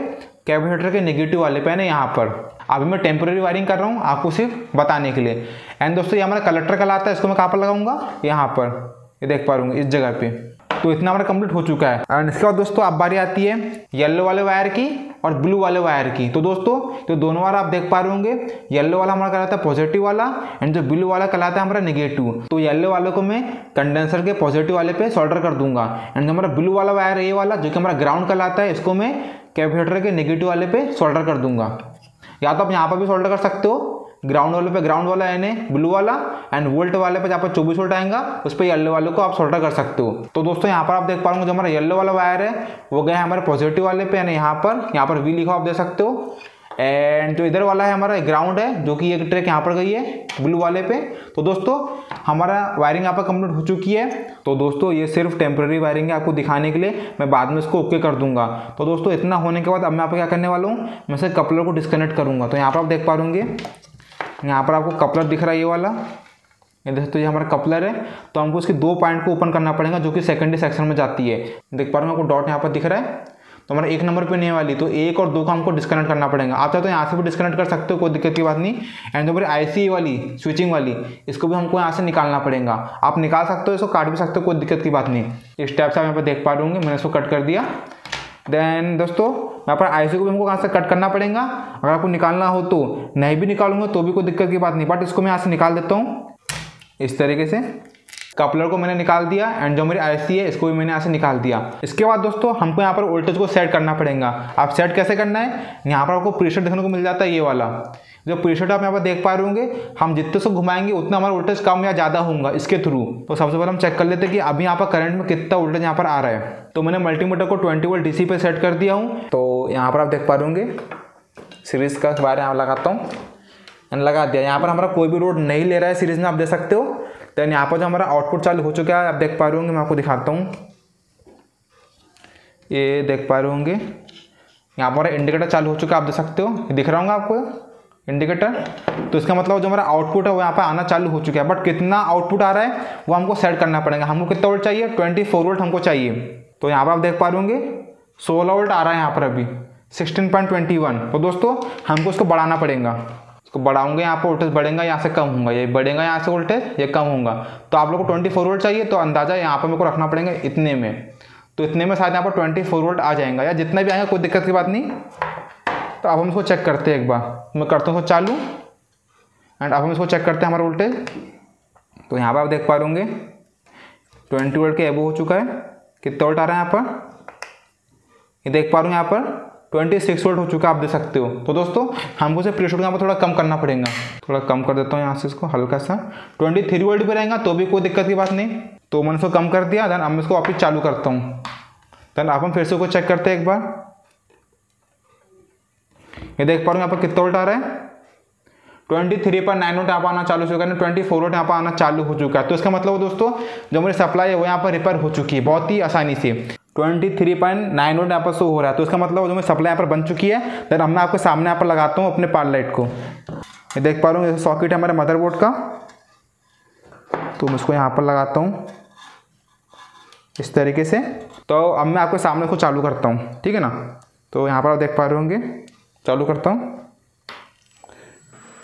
कैपेसिटर के निगेटिव वाले पे, है यहाँ पर। अभी मैं टेम्प्रेरी वायरिंग कर रहा हूँ आपको सिर्फ़ बताने के लिए। एंड दोस्तों, ये हमारा कलेक्टर कहलाता है, इसको मैं कहाँ पर लगाऊँगा? यहाँ पर। ये देख पा रहा इस जगह पे। तो इतना हमारा कंप्लीट हो चुका है। एंड इसके बाद दोस्तों, अब बारी आती है येलो वाले वायर की और ब्लू वाले वायर की। तो दोस्तों तो दोनों वाला आप देख पा रहे होंगे। येलो वाला हमारा कहलाता है पॉजिटिव वाला एंड जो ब्लू वाला कहलाता है हमारा नेगेटिव तो येलो वाले को मैं कंडेंसर के पॉजिटिव वाले पे सोल्डर कर दूँगा। एंड जो हमारा ब्लू वाला वायर ये वाला, जो कि हमारा ग्राउंड कहलाता है, इसको मैं कैपेसिटर के नेगेटिव वाले पे सोल्डर कर दूँगा। या तो आप यहाँ पर भी सोल्डर कर सकते हो ग्राउंड वाले पे ग्राउंड वाला यानी ब्लू वाला एंड वोल्ट वाले पे जहाँ पर चौबीस वोल्ट आएगा, उस पर येलो वाले को आप सोल्डर कर सकते हो। तो दोस्तों, यहाँ पर आप देख पा रहे जो हमारा येलो वाला वायर है, वो गया हमारे पॉजिटिव वाले पे, यानी यहाँ पर यहाँ पर वी लिखा आप देख सकते हो। एंड जो इधर वाला है हमारा ग्राउंड है, जो कि एक ट्रैक यहाँ पर गई है ब्लू वाले पे। तो दोस्तों, हमारा वायरिंग यहाँ पर कंप्लीट हो चुकी है। तो दोस्तों, ये सिर्फ़ टेम्प्रेरी वायरिंग है आपको दिखाने के लिए। मैं बाद में इसको ओके कर दूँगा। तो दोस्तों, इतना होने के बाद अब मैं आपको क्या करने वाला हूँ, मैं से कपलर को डिस्कनेक्ट करूँगा। तो यहाँ पर आप देख पा यहाँ पर आपको कपलर दिख रहा है ये वाला। ये दोस्तों ये हमारा कपलर है। तो हमको इसके दो पॉइंट को ओपन करना पड़ेगा, जो कि सेकेंडरी सेक्शन में जाती है। देख पा रहे हैं आपको डॉट यहाँ पर दिख रहा है। तो हमारा एक नंबर पे नहीं वाली तो एक और दो का हमको डिस्कनेक्ट करना पड़ेगा। आप चाहे तो यहाँ से भी डिस्कनेक्ट कर सकते हो, कोई दिक्कत की बात नहीं। एंड जो हमारी आई वाली स्विचिंग वाली, इसको भी हमको यहाँ से निकालना पड़ेगा। आप निकाल सकते हो, इसको काट भी सकते हो, कोई दिक्कत की बात नहीं। इस टाइप से आप यहाँ पर देख पा रहे मैंने इसको कट कर दिया। देन दोस्तों यहाँ पर आईसी को भी हमको कहाँ से कट करना पड़ेगा? अगर आपको निकालना हो तो। नहीं भी निकालूँगा तो भी कोई दिक्कत की बात नहीं बट इसको मैं यहाँ से निकाल देता हूँ। इस तरीके से। कपलर को मैंने निकाल दिया एंड जो मेरी आईसी है, इसको भी मैंने यहाँ से निकाल दिया। इसके बाद दोस्तों, हमको यहाँ पर वोल्टेज को सेट करना पड़ेगा। आप सेट कैसे करना है? यहाँ पर आपको प्रेशर देखने को मिल जाता है ये वाला। जो प्रेशर आप यहाँ पर देख पा रहे होंगे, हम जितने से घुमाएँगे, उतना हमारा वोल्टेज कम या ज़्यादा होगा इसके थ्रू तो सबसे पहले हम चेक कर लेते हैं कि अभी यहाँ पर करंट में कितना वोल्टेज यहाँ पर आ रहा है। तो मैंने मल्टीमीटर को ट्वेंटी वोल्ट डीसी पे सेट कर दिया हूँ। तो यहाँ पर आप देख पा रहे होंगे सीरीज़ का बारे यहाँ लगाता हूँ। लगा दिया, यहाँ पर हमारा कोई भी रोड नहीं ले रहा है सीरीज़ में, आप देख सकते हो। देन यहाँ पर जो हमारा आउटपुट चालू हो चुका है, आप देख पा रहे होंगे, मैं आपको दिखाता हूँ। ये देख पा रहे होंगे, यहाँ पर इंडिकेटर चालू हो चुका है, आप देख सकते हो। दिख रहा होगा आपको? इंडिकेटर तो इसका मतलब जो हमारा आउटपुट है वो यहाँ पर आना चालू हो चुका है। बट कितना आउटपुट आ रहा है, वो हमको सेट करना पड़ेगा। हमको कितना वोल्ट चाहिए? ट्वेंटी फोर वोल्ट हमको चाहिए। तो यहाँ पर आप देख पा रहे होंगे, सोलह वोल्ट आ रहा है यहाँ पर अभी। सिक्सटीन पॉइंट ट्वेंटी वन तो दोस्तों, हमको इसको बढ़ाना पड़ेगा। इसको बढ़ाऊँगे, यहाँ पर वोल्टेज बढ़ेगा, यहाँ से कम होगा। ये बढ़ेगा, यहाँ से वोल्टेज ये कम होगा। तो आप लोग को ट्वेंटी फोर वोल्ट चाहिए तो अंदाज़ा यहाँ पर मेरे को रखना पड़ेगा इतने में। तो इतने में शायद यहाँ पर ट्वेंटी फोर वोल्ट आ जाएगा। या जितना भी आएगा, कोई दिक्कत की बात नहीं। तो अब हम इसको चेक करते हैं एक बार। मैं करता हूँ चालू। एंड अब हम इसको चेक करते हैं हमारा वोल्टेज तो यहाँ पर आप देख पा रहे ट्वेंटी वोल्ट के एबो हो चुका है। कितना वोल्ट आ रहा है यहाँ पर? ये देख पा रहा हूँ यहाँ पर ट्वेंटी सिक्स वोल्ट हो चुका है, आप देख सकते हो। तो दोस्तों, हमको से प्रेशर यहाँ पर थोड़ा कम करना पड़ेगा। थोड़ा कम कर देता हूँ यहाँ से इसको, हल्का सा। ट्वेंटी थ्री वोल्ट भी रहेगा तो भी कोई दिक्कत की बात नहीं। तो मैंने इसको कम कर दिया देन अब मैं इसको वापस चालू करता हूँ। देन आप हम फिर से उसको चेक करते हैं एक बार। ये देख पा रहे हैं यहाँ पर कितना वोल्ट आ रहा है? ट्वेंटी थ्री पर नाइन वोल्ट यहाँ पर आना चालू हो चुका है ट्वेंटी फोर वोल्ट यहाँ पर आना चालू हो चुका है। तो इसका मतलब दोस्तों, जो मेरी सप्लाई है वो यहाँ पर रिपेयर हो चुकी है, बहुत ही आसानी से। Twenty three point nine volt यहाँ पर शो हो रहा है। तो इसका मतलब जो मेरी सप्लाई यहाँ पर बन चुकी है देन अब मैं आपके सामने यहाँ पर लगाता हूँ अपने पार लाइट को। ये देख पा रहा हूँ सॉकेट है हमारे मदरबोर्ड का। तो मैं इसको यहाँ पर लगाता हूँ, इस तरीके से। तो अब मैं आपके सामने को चालू करता हूँ, ठीक है ना? तो यहाँ पर आप देख पा रहे होंगे। चालू करता हूँ।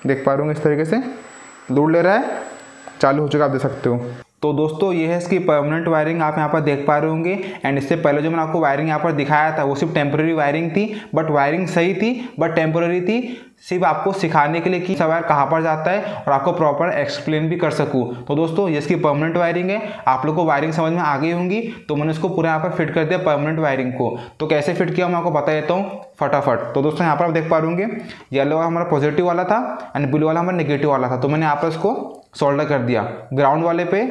देख पा रहे होंगे इस तरीके से। लोड ले रहा है। चालू हो चुका आप देख सकते हो। तो दोस्तों, ये है इसकी परमानेंट वायरिंग आप यहाँ पर देख पा रहे होंगे। एंड इससे पहले जो मैंने आपको वायरिंग यहाँ पर दिखाया था, वो सिर्फ़ टेम्प्रेरी वायरिंग थी बट वायरिंग सही थी बट टेम्प्रेरी थी। सिर्फ़ आपको सिखाने के लिए कि सवार कहाँ पर जाता है और आपको प्रॉपर एक्सप्लेन भी कर सकूँ। तो दोस्तों, ये इसकी परमानेंट वायरिंग है। आप लोग को वायरिंग समझ में आ गई होंगी तो मैंने इसको पूरा यहाँ पर फिट कर दिया परमानेंट वायरिंग को। तो कैसे फिट किया, मैं आपको बता देता हूँ फटाफट। तो दोस्तों, यहाँ पर आप देख पा रहे येलो वाला हमारा पॉजिटिव वाला था एंड ब्लू वाला हमारा निगेटिव वाला था। तो मैंने यहाँ पर इसको सोल्डर कर दिया। ग्राउंड वाले पे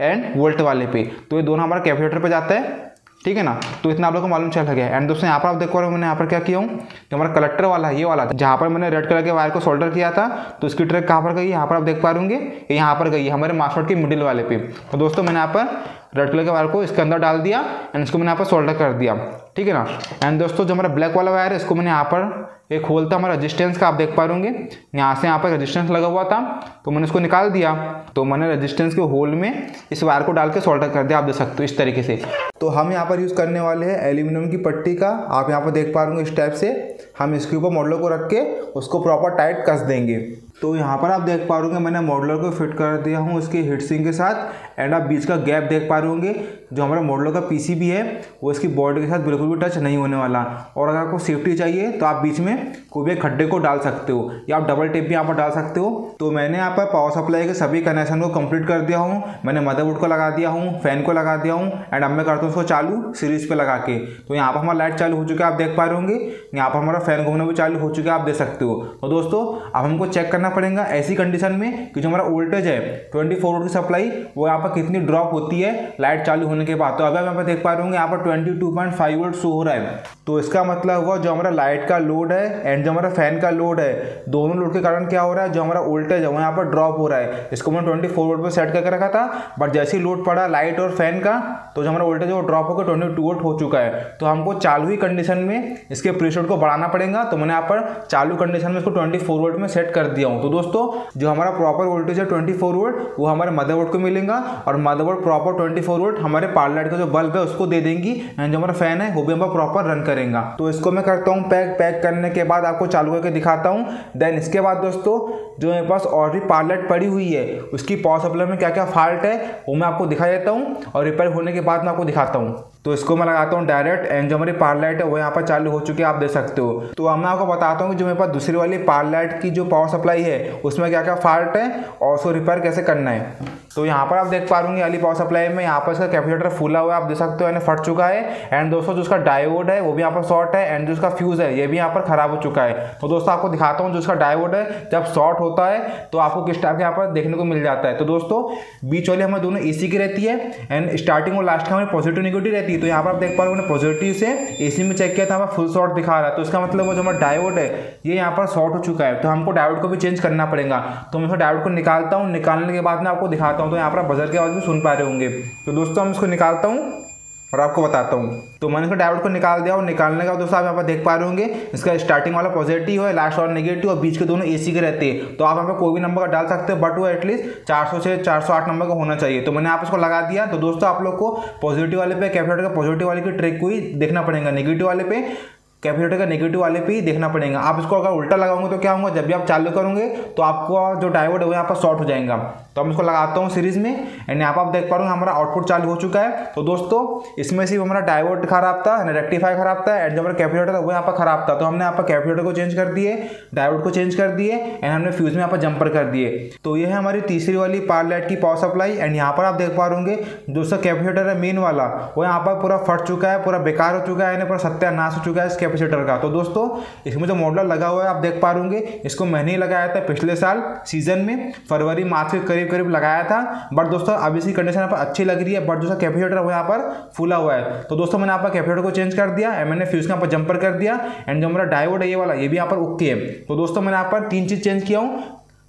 एंड वोल्ट वाले पे। तो ये दोनों हमारा कैलकुलेटर पे जाता है, ठीक है ना? तो इतना आप लोग को मालूम चल गया। एंड दोस्तों, यहाँ पर आप देखो मैंने यहाँ पर क्या किया हूँ? जो हमारा कलेक्टर वाला है, ये वाला जहाँ पर मैंने रेड कलर के वायर को सोल्डर किया था तो इसकी ट्रैक कहाँ पर गई? यहाँ पर आप देख पा रहे यहाँ पर गई हमारे मास्टर के मिडिल वाले पे। तो दोस्तों, मैंने यहाँ पर रेड कलर के वायर को इसके अंदर डाल दिया एंड इसको मैंने यहाँ पर सोल्डर कर दिया। ठीक है ना? एंड दोस्तों, जो हमारा ब्लैक वाला वायर है, इसको मैंने यहाँ पर एक होल था, हमारा रजिस्टेंस का, आप देख पा रहे यहाँ से यहाँ पर रजिस्टेंस लगा हुआ था तो मैंने इसको निकाल दिया। तो मैंने रजिस्टेंस के होल में इस वायर को डाल के सोल्डर कर दिया, आप देख सकते हो इस तरीके से। तो हम यहाँ पर यूज़ करने वाले हैं एल्यूमिनियम की पट्टी का। आप यहाँ पर देख पा रहे इस टाइप से। हम इसके ऊपर मॉडलों को रख के उसको प्रॉपर टाइट कस देंगे। तो यहाँ पर आप देख पा रहे मैंने मॉडलर को फिट कर दिया हूँ उसके हिटसिंग के साथ एंड आप बीच का गैप देख पा रहे होंगे, जो हमारा मॉडलर का पीसीबी है, वो इसकी बॉडी के साथ बिल्कुल भी टच नहीं होने वाला। और अगर आपको सेफ्टी चाहिए तो आप बीच में कोई भी खड्डे को डाल सकते हो, या आप डबल टेप भी यहाँ पर डाल सकते हो। तो मैंने यहाँ पर पावर सप्लाई के सभी कनेक्शन को कंप्लीट कर दिया हूँ, मैंने मदरबोर्ड को लगा दिया हूँ फ़ैन को लगा दिया हूँ एंड अब मैं करता हूँ उसको चालू सीरीज़ पर लगा के। तो यहाँ पर हमारा लाइट चालू हो चुका है, आप देख पा रहे होंगे, यहाँ पर हमारा फ़ैन घूमना भी चालू हो चुका है, आप देख सकते हो। तो दोस्तों, अब हमको चेक करना पड़ेगा ऐसी कंडीशन में कि जो हमारा वोल्टेज है ट्वेंटी फोर की सप्लाई वो यहाँ पर कितनी ड्रॉप होती है लाइट चालू होने के बाद। तो अभी पर देख पा रहे होंगे, यहाँ पर twenty two point five volt show हो रहा है। तो इसका मतलब हुआ, जो हमारा लाइट का लोड है एंड जो हमारा फ़ैन का लोड है, दोनों लोड के कारण क्या हो रहा है, जो हमारा वोल्टेज है, वो यहाँ पर ड्रॉप हो रहा है। इसको मैंने ट्वेंटी फोर वोल्ट पर सेट करके रखा था बट जैसे ही लोड पड़ा लाइट और फ़ैन का तो जो हमारा वोल्टेज वो ड्रॉप होकर ट्वेंटी टू हो चुका है। तो हमको चालू ही कंडीशन में इसके प्रेशर को बढ़ाना पड़ेगा। तो मैंने यहाँ पर चालू कंडीशन में इसको ट्वेंटी फोर में सेट कर दिया हूँ। तो दोस्तों, जो हमारा प्रॉपर वोल्टेज है ट्वेंटी फोर वोल्ट वो हमारे मदरबोर्ड को मिलेगा और motherboard proper twenty four volt हमारे पार्लर का जो बल्ब है उसको दे देंगी। एंड जो हमारा फ़ैन है, वो भी हमारा प्रॉपर रन करेगा। तो इसको मैं करता हूँ पैक पैक करने के बाद आपको चालू करके दिखाता हूँ। देन इसके बाद दोस्तों, जो मेरे पास और भी पार्लेट पड़ी हुई है, उसकी पावर सप्लाई में क्या क्या फॉल्ट है, वो मैं आपको दिखा देता हूँ और रिपेयर होने के बाद मैं आपको दिखाता हूँ। तो इसको मैं लगाता हूँ डायरेक्ट एंड जो हमारी पार लाइट है वो यहाँ पर चालू हो चुकी है, आप देख सकते हो। तो अब मैं आपको बताता हूँ कि जो मेरे पास दूसरी वाली पार लाइट की जो पावर सप्लाई है, उसमें क्या क्या फॉल्ट है और उसको रिपेयर कैसे करना है। तो यहाँ पर आप देख पा रूँगी अली पावर सप्लाई में यहाँ पर इसका कैपेसिटर फूला हुआ है, आप देख सकते हो, यानी फट चुका है। एंड दोस्तों, जो उसका डायोड है, वो भी यहाँ पर शॉर्ट है एंड जो उसका फ्यूज है, ये भी यहाँ पर खराब हो चुका है। तो दोस्तों, आपको दिखाता हूँ जो उसका डायोड है, जब शॉर्ट होता है तो आपको किस टाइप के यहाँ पर देखने को मिल जाता है। तो दोस्तों, बीच वाली हमें दोनों एसी की रहती है एंड स्टार्टिंग और लास्ट का हमें पॉजिटिव निगेटिव रहती है। तो यहाँ पर आप देख पा रहे हो पॉजिटिव से एसी में चेक किया था, हमें फुल शॉर्ट दिखा रहा है। तो इसका मतलब वो जो हमारा डायोड है, ये यहाँ पर शॉर्ट हो चुका है। तो हमको डायोड को भी चेंज करना पड़ेगा। तो मैं डायोड को निकालता हूँ। निकालने के बाद मैं आपको दिखाता हूँ। तो यहाँ पर बजर के आवाज़ भी सुन पा रहे होंगे। तो दोस्तों, हम इसको निकालता हूँ। और आपको बताता हूँ। तो मैंने इसको डायोड को निकाल दिया और निकालने का दोस्तों आप यहाँ पर देख पा रहे होंगे, इसका स्टार्टिंग वाला पॉजिटिव है लास्ट वाला नेगेटिव और बीच के दोनों एसी के रहते हैं। तो आप यहाँ पर कोई भी नंबर का डाल सकते हो बट वो एटलीस्ट चार सौ से चार सौ आठ नंबर का होना चाहिए। तो मैंने आप इसको लगा दिया। तो दोस्तों आप लोग को पॉजिटिव वाले पे कैपिटल का पॉजिटिव वाले की ट्रिक को ही देखना पड़ेगा। नेगेटिव वाले पे कैपेसिटर का नेगेटिव वाले पे ही देखना पड़ेगा। आप इसको अगर उल्टा लगाओगे तो क्या होगा? जब भी आप चालू करोगे तो आपको जो डायोड है वो यहाँ पर शॉर्ट हो जाएगा। तो हम इसको लगाता हूँ सीरीज़ में एंड यहाँ पर आप देख पा रहे हो हमारा आउटपुट चालू हो चुका है। तो दोस्तों, इसमें सिर्फ़ हमारा डायोड खराब था रेक्टिफाई खराब था एंड जो हमारा कैपेसिटर था, वो यहाँ पर खराब था। तो हमने यहाँ पर कैपेसिटर को चेंज कर दिए डायोड को चेंज कर दिए एंड हमने फ्यूज में यहाँ पर जंपर कर दिए। तो ये है हमारी तीसरी वाली पार लाइट की पावर सप्लाई एंड यहाँ पर आप देख पा रहे दोस्तों कैपेसिटर है मेन वाला, वो यहाँ पर पूरा फट चुका है, पूरा बेकार हो चुका है, यानी पूरा सत्यानाश हो चुका है इस कैपेसिटर का। तो दोस्तों, इसमें जो मॉडल लगा हुआ है, आप देख पा रहे इसको मैंने ही लगाया था पिछले साल सीज़न में, फरवरी, मार्च के करीब करीब लगाया था। बट दोस्तों, अब इसी कंडीशन यहाँ पर अच्छी लग रही है बट दोस्तों कैपेसिटर वो यहाँ पर फूला हुआ है। तो दोस्तों, मैंने पर कैपेसिटर को चेंज कर दिया मैंने फ्यूज यहाँ पर जंपर कर दिया एंड जो मेरा डायोड है ये वाला, ये भी यहाँ पर ओके है। तो दोस्तों, मैंने यहाँ पर तीन चीज़ चेंज किया हूँ।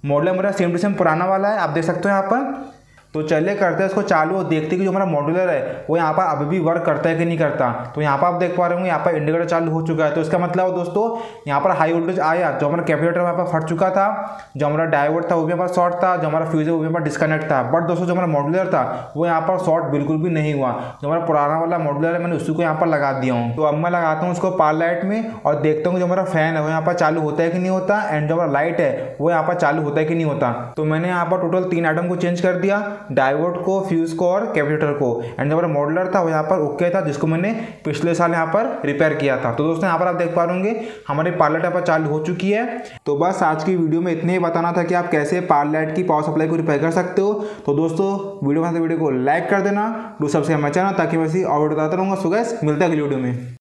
मॉडल मेरा सेम टू सेम पुराना वाला है, आप देख सकते हो यहाँ पर। तो चलिए करते हैं इसको चालू और देखते कि जो हमारा मॉड्यूलर है, वो यहाँ पर अभी भी वर्क करता है कि नहीं करता। तो यहाँ पर आप देख पा रहे होंगे, यहाँ पर इंडिकेटर चालू हो चुका है। तो इसका मतलब दोस्तों, यहाँ पर हाई वोल्टेज आया, जो हमारा कैपेसिटर वहाँ पर फट चुका था, जो हमारा डायोड था वो भी हमारा शॉर्ट था, जो हमारा फ्यूज है वो भी हमारा डिस्कनेक्ट था। बट दोस्तों, जो हमारा मॉड्यूलर था, वो यहाँ पर शॉर्ट बिल्कुल भी नहीं हुआ। जो हमारा पुराना वाला मॉड्यूलर है, मैंने उसी को यहाँ पर लगा दिया हूँ। तो अब मैं लगाता हूँ उसको पार लाइट में और देखता हूँ जो हमारा फ़ैन है, वो यहाँ पर चालू होता है कि नहीं होता? एंड जो हमारा लाइट है, वो यहाँ पर चालू होता है कि नहीं होता? तो मैंने यहाँ पर टोटल तीन आइटम को चेंज कर दिया। डायोड को, फ्यूज को और कैपेसिटर को। एंड जो हमारा मॉडलर था, वो यहाँ पर ओके था, जिसको मैंने पिछले साल यहाँ पर रिपेयर किया था। तो दोस्तों, यहाँ पर आप देख पा रहे हमारी पार्लर यहाँ पर चालू हो चुकी है। तो बस आज की वीडियो में इतने ही बताना था कि आप कैसे पार्लेट की पावर सप्लाई को रिपेयर कर सकते हो। तो दोस्तों वीडियो वीडियो को लाइक कर देना। डू सबसे हमारे चैनल ताकि मैं और बताता रहूँगा। सुगैस मिलता है अगली वीडियो में।